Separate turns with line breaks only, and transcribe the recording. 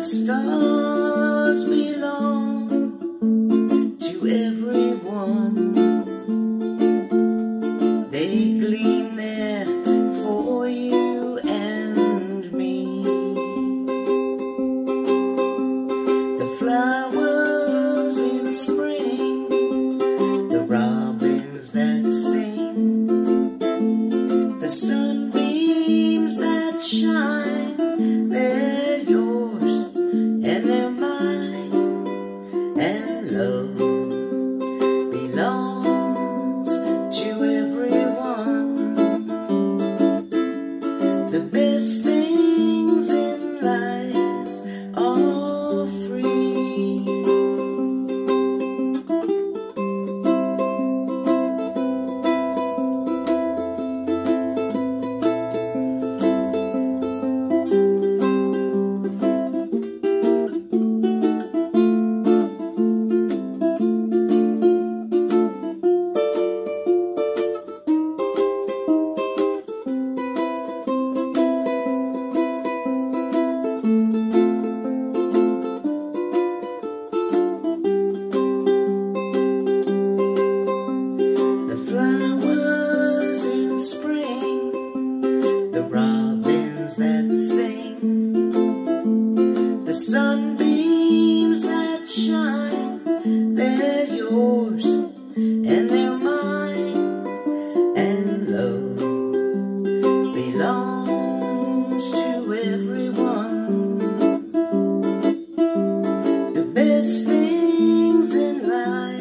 the stars belong to everyone. They gleam there for you and me. The flowers in spring, the robins that sing, the sunbeams that shine. love. The sunbeams that shine, they're yours and they're mine. And love belongs to everyone. The best things in life.